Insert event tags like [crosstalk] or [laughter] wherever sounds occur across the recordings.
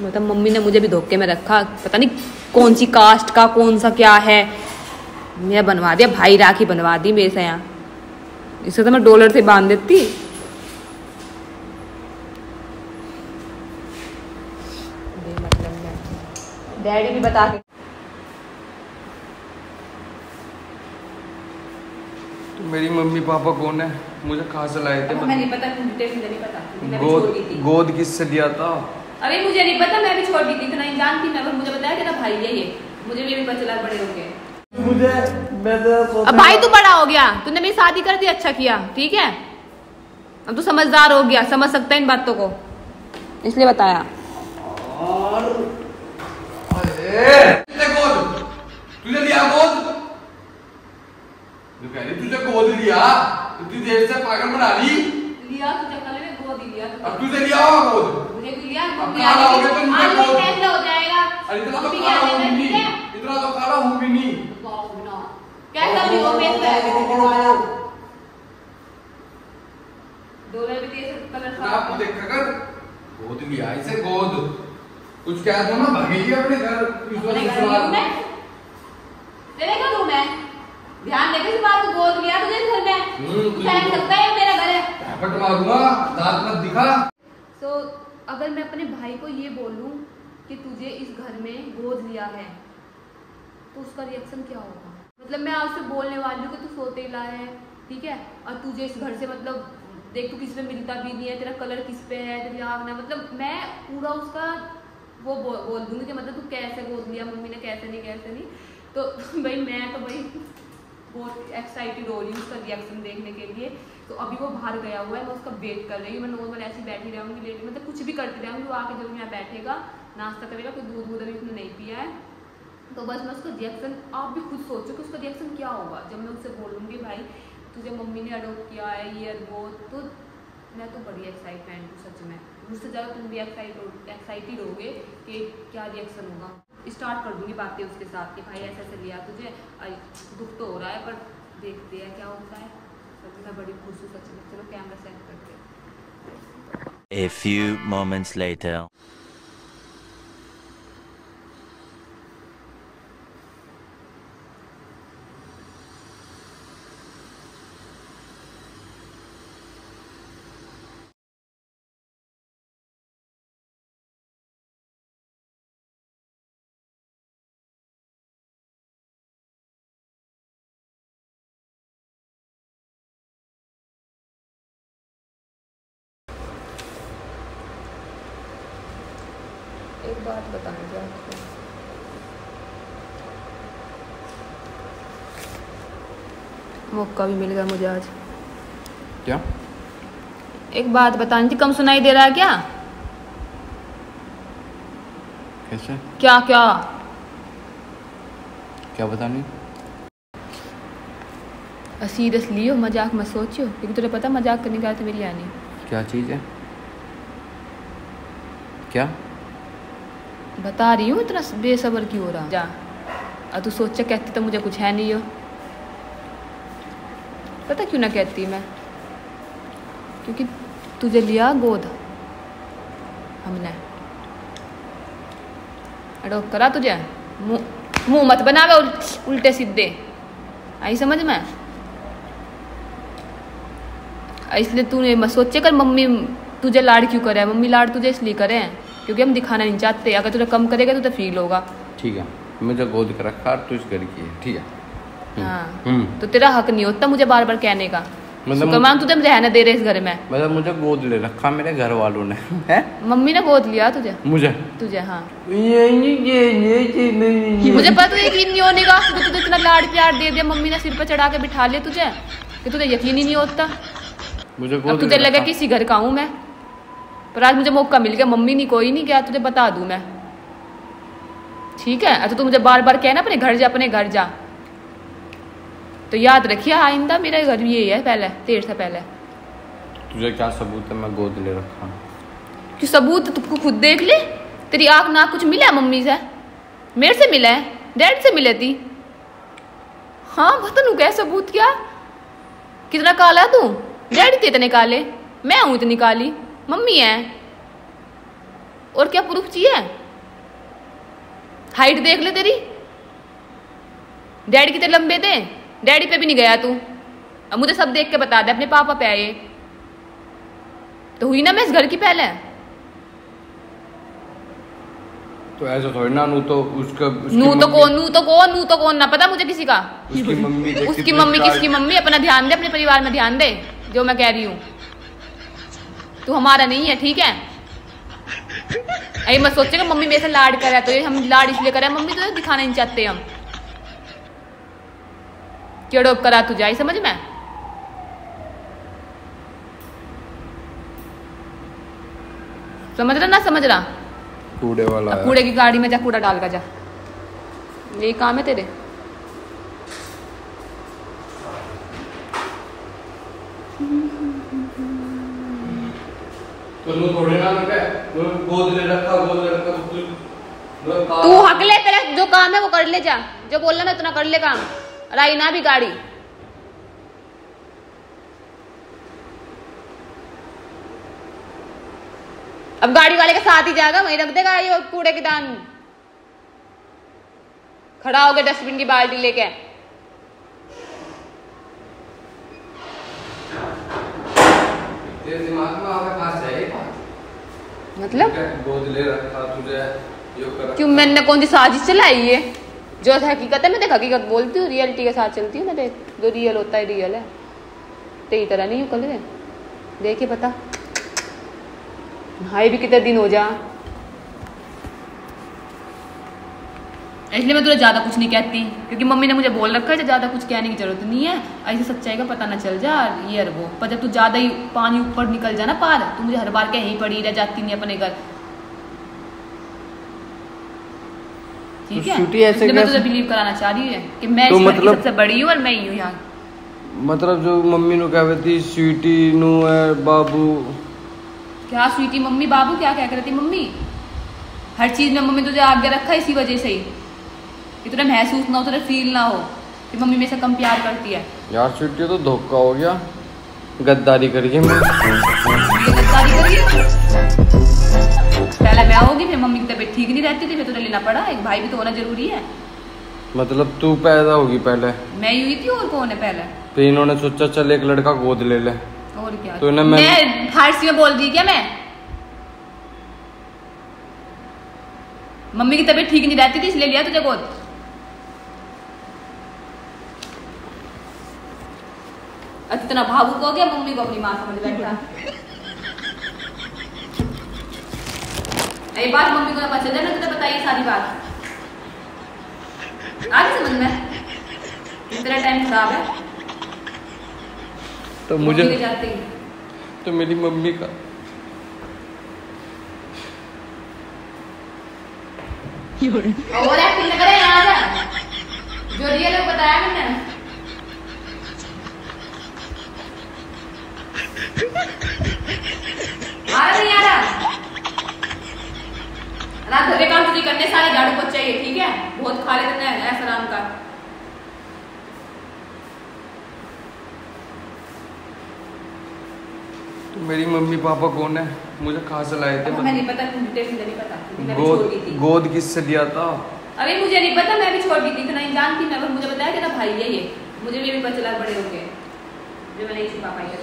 मतलब मम्मी ने मुझे भी धोखे में रखा। पता नहीं कौन सी कास्ट का कौन सा क्या है। मैं बनवा दिया भाई राखी बनवा दी मेरे से यहाँ। इसे तो मैं डॉलर से बाँध देती। डैडी भी बता के तो मेरी मम्मी पापा कौन है? मुझे कहाँ से लाए थे? मैं नहीं पता नहीं पता। गोद गोद किससे दिया था? अरे मुझे नहीं पता मैं भी छोड़ दी थी इतना नहीं जानती मैं मुझे बताया तेरा भाई है। ये मुझे भी अभी पता चला बड़े हो गए। मुझे तो अब भाई तू बड़ा हो गया तूने मेरी शादी कर दी अच्छा किया ठीक है? अब तू समझदार हो गया समझ सकता है इन बातों को। इसलिए बताया। और तुझे गोद तुझे लिया गोद। जो कह रही तुझे गोद लिया तो तू देर से पागल बना ली। लिया तुझे कल गोद लिया अब तुझे लिया होगा गोद मुझे भी लिया अब कहाँ लाओगे तुम मुझे आज गोद? फैसला हो जाएगा। अरे इतना तो खाना क्या हूँ भी नहीं इतना तो खाना हूँ भी नहीं कैसा भी हो फैसला है डॉलर भी दे सकता कलर ना आप देख कर गोद लिया इसे गोद कुछ कह दो ना भागेगी अपने घर इस वजह घर में तेरे का रूम है ध्यान देखे इस बात को गोद लिया तुझे घर में? हम्म, तू सकता है मेरा घर है। पट मारूँगा दांत मत दिखा। तो अगर मैं अपने भाई को ये बोलूँ कि तुझे इस घर में गोद लिया है तो उसका रिएक्शन क्या होगा? मतलब मैं आपसे बोलने वाली हूँ कि तू सोतेला है ठीक है? और तुझे इस घर से मतलब देख तू किस पे मिलता भी नहीं है तेरा कलर किस पे है तेरी आँख ना मतलब मैं पूरा उसका वो बोल, बोल दूँगी कि मतलब तू कैसे गोद लिया मम्मी ने कैसे नहीं कैसे नहीं? तो [laughs] भाई मैं तो भाई बहुत एक्साइटेड हो रही हूँ उसका रिएक्शन देखने के लिए। तो अभी वो बाहर गया हुआ है, मैं उसका वेट कर रही हूँ। मैं नॉर्मल ऐसी बैठी रहूँगी लेटी मतलब कुछ भी करती रहूँगी वो आके जब यहाँ बैठेगा, नाश्ता करेगा, कोई दूध वूध अभी उसने नहीं पिया है। तो बस मैं उसका रिएक्शन आप भी खुद सोचो कि उसका रिएक्शन क्या होगा। जब मैं उससे बोलूँगी भाई, तुझे मम्मी ने अडोप्ट किया है, ये वो तो मैं तो बड़ी एक्साइटमेंट हूँ, सच में। मुझसे ज़्यादा तुम भी एक्साइट एक्साइटेड होगे कि क्या रिएक्शन होगा। स्टार्ट कर दूँगी बातें उसके साथ कि भाई ऐसा ऐसा लिया तुझे दुख तो हो रहा है पर देखते हैं क्या होता है। सबके साथ बड़ी खुश हूँ सच में। चलो कैमरा सेट करते A few moments later. एक बात बताऊँगी आपको। मौका भी मिल गया मुझे आज। क्या? एक बात बतानी थी कम सुनाई दे रहा है क्या? कैसे? क्या क्या? क्या बतानी? सीरियसली हो मज़ाक मत सोचियो क्योंकि तुझे पता मज़ाक करने का तो मेरी आनी क्या चीज़ है? क्या? बता रही हूँ, इतना बेसबर क्यों हो रहा? जा। और तू सोचा कहती तो मुझे कुछ है नहीं हो पता क्यों ना कहती मैं? क्योंकि तुझे लिया गोद। हमने। अडोप करा तुझे। मुँह मत बनावे उल- उल्टे सीधे। आई समझ में? इसलिए तूने सोचे कर मम्मी, तुझे लाड क्यों करे? मम्मी लाड तुझे इसलिए करे। क्योंकि हम दिखाना नहीं चाहते। अगर तुझे कम करेगा तो, तो फील होगा। ठीक है। मुझे गोद कर रखा तू इस घर की है। ठीक है। हम्म, हाँ। हम्म। तो तेरा हक नहीं होता मुझे बार बार कहने का। मतलब मतलब मान तुझे रहने दे रहे इस घर में। मतलब मुझे गोद ले रखा मेरे घर वालों ने। [laughs] है? मम्मी ने गोद लिया तुझे? मुझे। तुझे हाँ। ये ये ये ये ये नहीं मुझे पता तुझे यकीन नहीं होने का। तुझे तुझे इतना लाड प्यार दे दिया मम्मी ने सिर पर चढ़ा के बिठा लिया तुझे कि तुझे यकीन ही नहीं होता। मुझे गोद तुझे लगा किसी घर का हूँ मैं। पर आज मुझे मौका मिल गया। मम्मी नहीं कोई नहीं क्या तुझे बता दूँ मैं। ठीक है? अच्छा तू मुझे बार बार कहना अपने घर जा अपने घर जा। तो याद रखिए आइंदा मेरा घर यही है पहले तेरे से पहले। तुझे क्या सबूत है? मैं गोद ले रखा कि सबूत? तुमको खुद देख ले। तेरी आँख ना कुछ मिला मम्मी से? मेरे से मिला है? डैड से मिले थी हाँ बता नू क्या सबूत क्या? कितना काला तू? डैडी थे इतने काले। मैं हूँ इतनी काली। मम्मी है? और क्या प्रूफ चाहिए हाइट देख ले तेरी। डैडी कितने लंबे थे? डैडी पे भी नहीं गया तू। अब मुझे सब देख के बता दे अपने पापा पे आए। तो हुई ना मैं इस घर की पहले? तो ऐसा थोड़ी ना नू तो उसका नू तो कौन नू तो कौन नू तो कौन ना पता मुझे किसी का? उसकी मम्मी उसकी मम्मी किसकी? मम्मी अपना ध्यान दे अपने परिवार में ध्यान दे जो मैं कह रही हूँ। तू हमारा नहीं है ठीक है? अरे मत सोचेगा मम्मी मेरे से लाड कर रहा है तो ये हम लाड इसलिए कर रहे हैं मम्मी तो दिखाना नहीं चाहते हम। केड़ो करा तू जाई समझ में? समझ रहा ना समझ रहा? कूड़े वाला कूड़े की गाड़ी में जा कूड़ा डाल का जा। यही काम है तेरे। तो नू थोड़ी ना मैं नू गोद ले रखा गोद ले रखा तो तू हक ले पहले जो काम है वो कर ले जा। जो बोलना ना उतना कर ले काम। राई ना भी गाड़ी। अब गाड़ी वाले के साथ ही जाएगा वहीं रख देगा ये कूड़े के दान। खड़ा हो गया डस्टबिन की बाल्टी लेके। दिमाग में बात? मतलब? क्या मैंने कौन सी साजिश चलाई है जो हकीकत है मैं देख हकीकत बोलती हूँ रियलिटी के साथ चलती हूँ ना देख जो रियल होता है रियल है। तेरी तरह नहीं हूँ कल देखिए पता भाई भी कितने दिन हो जा। इसलिए मैं तुझे ज़्यादा कुछ नहीं कहती क्योंकि मम्मी ने मुझे बोल रखा है ज़्यादा कुछ कहने की ज़रूरत नहीं है। ऐसे सच्चाई का पता ना चल जा ये और वो। पर जब तू ज़्यादा ही पानी ऊपर निकल जा ना पार तू मुझे हर बार कहीं पड़ी रह जाती नहीं अपने घर। ठीक तो है? छुट्टी ऐसे मैं तुझे बिलीव कराना चाह रही है। कि मैं तो मतलब- सबसे बड़ी हूँ और मैं ही हूँ यहाँ। मतलब जो मम्मी नु कहवे थी स्वीटी नु है बाबू। क्या स्वीटी मम्मी? बाबू क्या क्या करती मम्मी? हर चीज़ में मम्मी तुझे आगे रखा है इसी वजह से ही। कि तुझे महसूस ना हो तुझे फील ना हो कि मम्मी मेरे से कम प्यार करती है। यार स्वीटी तो धोखा हो गया। गद्दारी करिए गद्दारी पहले मैं होगी फिर मम्मी की तबीयत ठीक नहीं रहती थी फिर तुझे लेना पड़ा। एक भाई भी तो होना ज़रूरी है। मतलब तू पैदा होगी पहले। मैं ही हुई थी और कौन है पहले? तो इन्होंने सोचा चल एक लड़का गोद ले ले। और क्या? तो इन्हें मैं- मैं फारसी में बोल दी क्या मैं? मम्मी की तबीयत ठीक नहीं रहती थी इसलिए लिया तुझे गोद अब इतना भावुक हो गया मम्मी को अपनी माँ समझ बैठा। बात मम्मी को ना पता चल जाए ना तुझे बताइए सारी बात। आगे समझ में? तेरा टाइम खराब है। तो मुझे तो मेरी मम्मी का और एक्टिंग करे यहाँ जो रियल बताया मैंने आ रहा नहीं आ रहा रात भर के काम तुझे करने सारे झाड़ू पोछा चाहिए ठीक है? बहुत खा लेते हैं ऐसा राम का तो मेरी मम्मी पापा कौन है? मुझे कहाँ से लाए थे नहीं पता नहीं पता गोद गोद किससे दिया था? अरे मुझे नहीं पता मैं भी छोड़ दी थी इतना नहीं जानती मैं मुझे बताया कि ना भाई है ये मुझे भी अभी पता चला बड़े हो गए। जो मैं नहीं छुपा पाई है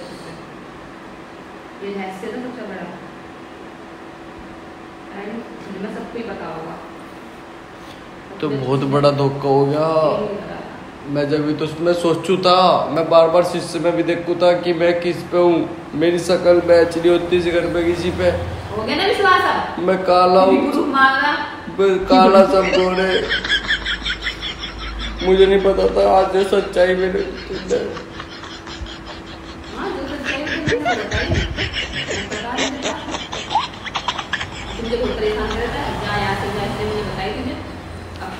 ये रहस्य तो सबसे बड़ा। है मैं सबको ही पता होगा तो बहुत बड़ा धोखा हो गया। मैं जब भी तो मैं सोचू था मैं बार बार शीशे में भी देखू था कि मैं किस पे हूँ। मेरी शक्ल मैच नहीं होती घर पे किसी पे। हो गया ना विश्वास अब? मैं काला हूँ। काला सब गोरे मुझे नहीं पता था आज ये सच्चाई मेरे अंदर।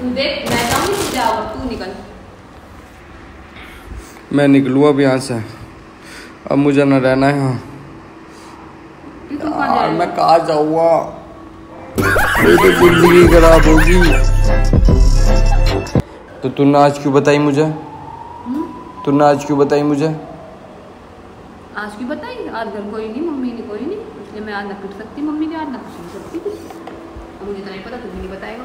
मैं जाऊँगी तू जाओ तू निकल। मैं निकलूँ अब यहाँ से। अब मुझे न रहना है यहाँ। यार मैं कहाँ जाऊँगा? मेरी तो ज़िंदगी खराब होगी। तो तूने आज क्यों बताई मुझे? तूने आज क्यों बताई मुझे? आज की बताई? आज घर कोई नहीं मम्मी ने कोई नहीं। इसलिए मैं आज ना पिट सकती मम्मी के आज ना नहीं सकती। मुझे तो नहीं पता तू भी नहीं बताएगा।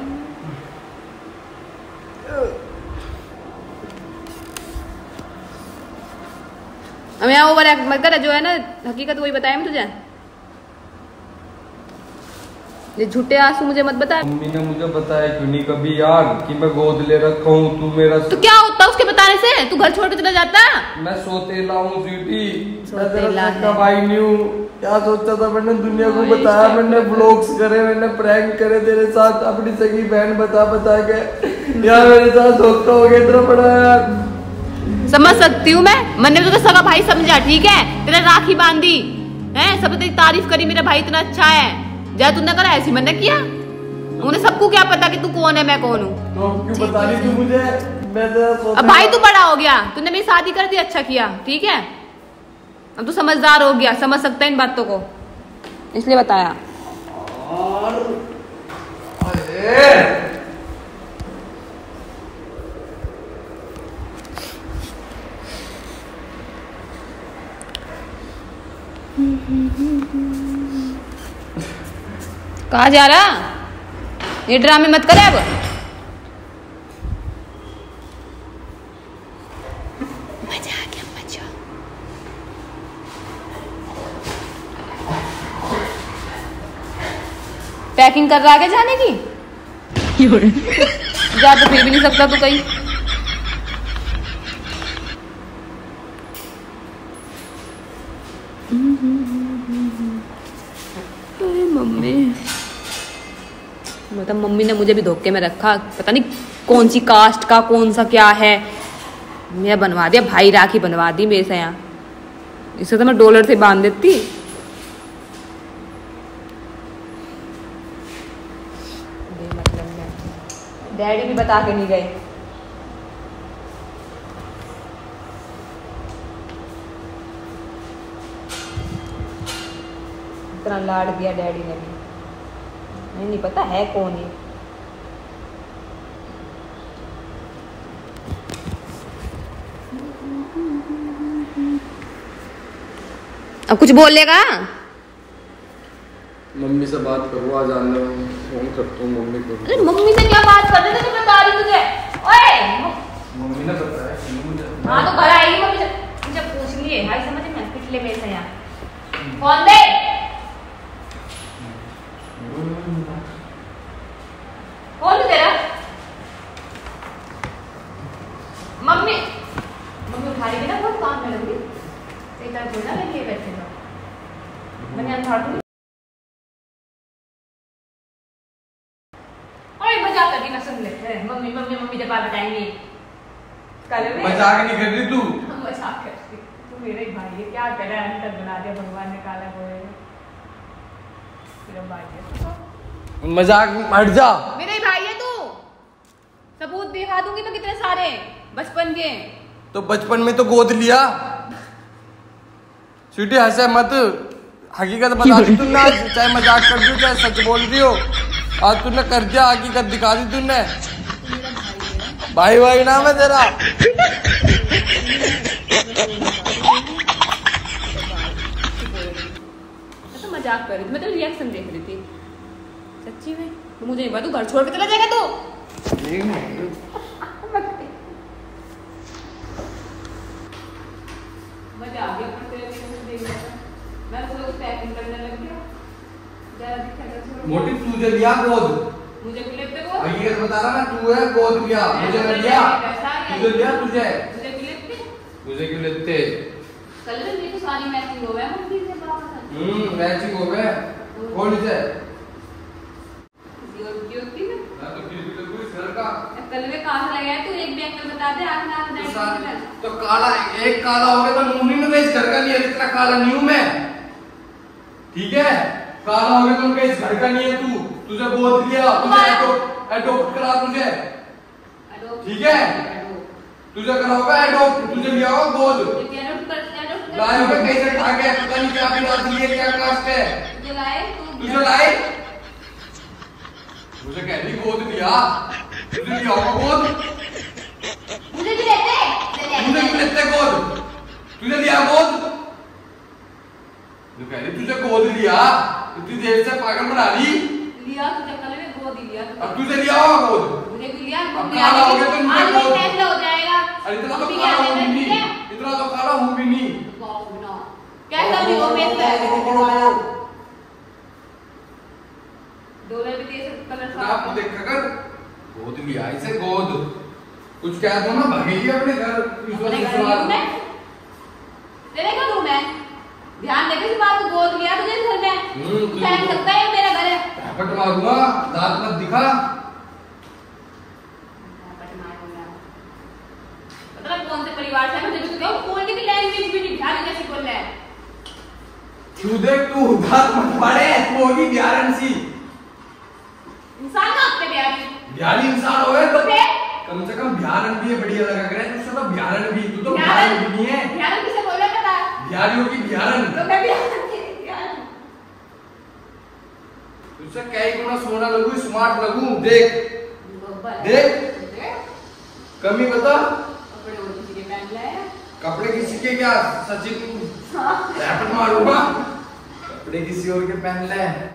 अब यहाँ ओवर एक्ट मत कर जो है ना हकीकत वही बताया मैं तुझे? ये झूठे आँसू मुझे मत बता। मम्मी ने मुझे बताया क्यों नहीं? कभी यार कि मैं गोद ले रखा हूँ तू मेरा तो क्या होता उसके बताने से? तू घर छोड़ के चला जाता? मैं सोतेला हूँ तेरा भाई नहीं हूँ। क्या सोचा था मैंने? दुनिया को बताया मैंने कर- ब्लॉग्स करे मैंने प्रैंक करे तेरे साथ अपनी सगी बहन बता बता के। यार मेरे साथ धोखा हो गया इतना बड़ा यार। समझ सकती हूँ मैं। मैंने तो सगा भाई समझा ठीक है? तेरा राखी बांधी। है? सब तेरी तारीफ़ करी मेरा भाई इतना अच्छा है। जा तूने करा ऐसी मैंने किया। उन्हें सबको क्या पता कि तू कौन है मैं कौन हूँ? तो तू अब भाई तू बड़ा हो गया। तूने मेरी शादी कर दी अच्छा किया ठीक है? अब तू समझदार हो गया समझ सकता है इन बातों को। इसलिए बताया। कहा जा रहा? ये ड्रामे मत करे अब। मज़ा आ गया मज़ा पैकिंग कर रहा आगे जाने की? [laughs] जा तो फिर भी नहीं सकता तू कहीं। अरे मम्मी। मतलब मम्मी ने मुझे भी धोखे में रखा। पता नहीं कौन सी कास्ट का, कौन सा क्या है। मेरा बनवा दिया, भाई राखी बनवा दी मेरे से यहाँ। इसे तो मैं डॉलर से बाँध देती। डैडी भी बता के नहीं गए। इतना लाड दिया डैडी ने भी। नहीं नहीं पता है कौन ये? अब कुछ बोलेगा मम्मी से बात करो आज आने फ़ोन करता हूँ मम्मी को। अरे मम्मी से क्या बात कर रहे थे? मैं बता रही तुझे। ओए! मम्मी ने बताया कि मुझे। हाँ तो घर आएगी मम्मी से मुझे पूछ लिए। भाई समझ में पिछले मेरे से यहाँ। कौन दे कौन है तेरा मम्मी मम्मी उठा रही थी ना बहुत काम में लगी तेरा थोड़ा ना लेके बैठे था मैंने यहाँ उठा दूँ ओए मज़ाक कर रही मैं सुन ले मम्मी मम्मी मम्मी जब बात बताएँगी कल में मज़ाक नहीं कर रही तू? मज़ाक कर रही तू मेरा ही भाई है क्या करे अंतर बना दिया भगवान ने काला भाई है मज़ाक हट जा। मेरा ही भाई है तू। सबूत दिखा दूँगी मैं कितने सारे। बचपन के। तो बचपन में तो गोद लिया। स्वीटी हंसे मत। हकीकत बता दी तूने चाहे मज़ाक कर रही हो चाहे सच बोल रही हो आज तूने कर दिया हकीकत दिखा दी तूने। भाई भाई नाम है तेरा। मैं तो मज़ाक कर रही थी मैं तो रिएक्शन देख रही थी। सच्ची में? तो मुझे नहीं पता तू घर छोड़ के चला जाएगा तू। मज़ा आ गया पर तेरे को देख लिया था। मैं तो लोग पैकिंग करने लग गया। मोटी मुझे क्लिप पे वो हकीकत बता रहा ना तू है गोद लिया। मुझे लिया तुझे लिया तुझे। मुझे क्लिप पे मुझे क्यों लेते? कल में तो सारी मैचिंग हो गया से हम्म मैचिंग हो गए कौन से तो तो में कहाँ से लगाया तू एक भी एंगल बता दे आँख नाक तो दाढ़ी तो काला एक काला हो गया तो मुँह में इस घर का नहीं है इतना काला नहीं हूँ मैं। ठीक है? काला हो गया तो इस घर का नहीं है तू। तुझे गोद लिया तुझे तुम्हारा- एडोप्ट करा तुझे। ठीक है? तुझे करा होगा एडोप्ट तुझे लिया होगा गोद लाए होगा कहीं से खा गया पता नहीं क्या बिरादरी है क्या कास्ट है तुझे लाए मुझे कह रही गोद लिया तुझे लिया होगा गोद। मुझे भी लेते तुझे क्यों लेते गोद। तुझे लिया गोद। जो कह रही तुझे गोद लिया इतनी देर से पागल बना ली लिया तुझे कल में अब तुझे लिया होगा गोद मुझे भी लिया मम्मी काला हो गया तो मुझे फैसला हो जाएगा। अरे इतना तो काला हूँ भी नहीं इतना तो काला हूँ भी नहीं कैसा भी हो फैसला है डॉलर भी दे सकते कलर ना आप देख कर गोद लिया इसे गोद। कुछ कह दो ना भागेगी अपने घर। इस अपने घर से में तेरे घर हूँ मैं ध्यान रखे इस बात को गोद लिया तुझे घर में? हम्म, तू सकता है है झपट मारूँगा दांत मत दिखा। मतलब कौन से परिवार से है? मुझे भी कहूँ बोलने की लैंग्वेज भी नहीं ध्यान कैसे बोल रहा है। तू देख तू दांत मत फाड़े तू होगी बिहारन सी इंसान ना अपने प्यारी बिहारी इंसान हो तो फिर? कम से कम बिहारन भी है बढ़िया लगा करे। तो बिहारन भी तू तो बिहारन भी नहीं है। ध्यान किसे बोल रहा था। बिहारियों की बिहारन तो मैं भी ध्यान तुझसे कई गुना सोना लगू स्मार्ट लगू। देख। देख। कमी बता। कपड़े के किसी के क्या? सचिन हाँ। मारूँगा। कपड़े किसी और के पहन ले